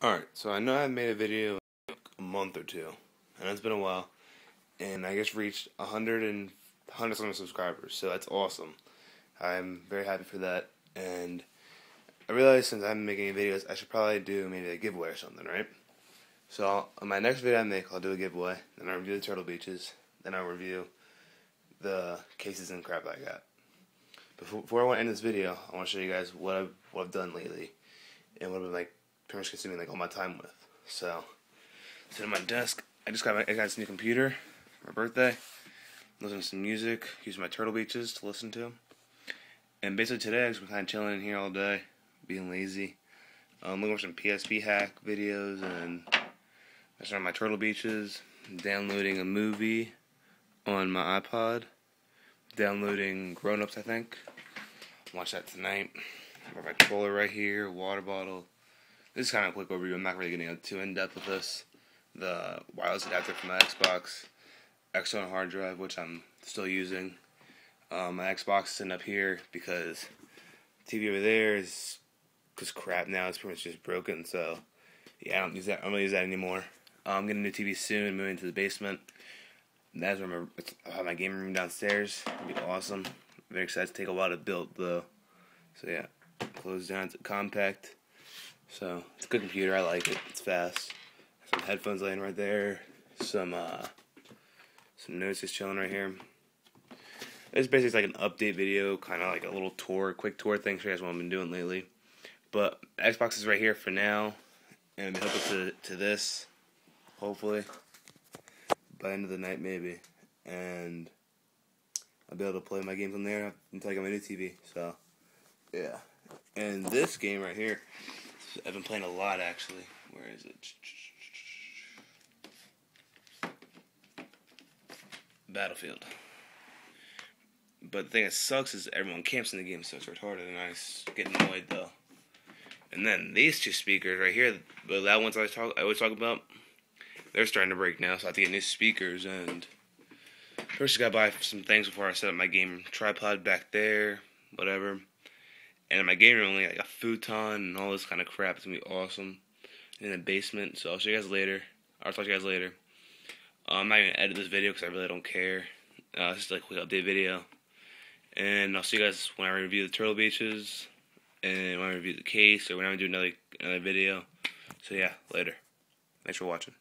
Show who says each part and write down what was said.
Speaker 1: Alright, so I know I made a video a month or two, and it's been a while, and I just reached 100 and 100 something subscribers, so that's awesome. I'm very happy for that, and I realized since I'm making videos, I should probably do maybe a giveaway or something, right? So, on my next video I make, I'll do a giveaway, then I'll review the turtle beaches, then I'll review the cases and crap I got. Before, before I want to end this video, I want to show you guys what I've, what I've done lately, and what I've been like pretty much consuming like all my time with. So, sitting at my desk, I just got my, I got this new computer for my birthday. Listening to some music, using my Turtle Beaches to listen to. And basically today I've just been kind of chilling in here all day, being lazy. Um, looking for some PSP hack videos and I started my Turtle Beaches, downloading a movie on my iPod, downloading Grown Ups I think. Watch that tonight. My controller right here, water bottle, this is kind of a quick overview. I'm not really getting too in depth with this. The wireless adapter for my Xbox, external hard drive, which I'm still using. Um, my Xbox is sitting up here because TV over there is just crap now. It's pretty much just broken. So yeah, I don't use that. I don't really use that anymore. Um, I'm getting a new TV soon. Moving to the basement. That's where I have my game room downstairs. It'll be awesome. I'm very excited to take a while to build though. So yeah, close down. Compaq. So it's a good computer. I like it. It's fast. Some headphones laying right there. Some uh, some notes just chilling right here. It's basically like an update video, kind of like a little tour, quick tour thing. Show you guys what I've been doing lately. But Xbox is right here for now, and I'm hoping to to this, hopefully, by the end of the night maybe, and I'll be able to play my games on there until I get my new TV. So, yeah. And this game right here I've been playing a lot actually. Where is it? Battlefield. But the thing that sucks is everyone camps in the game, so it's retarded, and I get annoyed though. And then these two speakers right here, the loud ones I always talk, I always talk about, they're starting to break now, so I have to get new speakers. And first, I gotta buy some things before I set up my game tripod back there, whatever. And in my game room, only like a futon and all this kind of crap. It's gonna be awesome in the basement. So I'll show you guys later. I'll talk to you guys later. Uh, I'm not gonna edit this video because I really don't care. Uh, it's just like a quick update video. And I'll see you guys when I review the turtle beaches and when I review the case or when I do another another video. So yeah, later. Thanks for watching.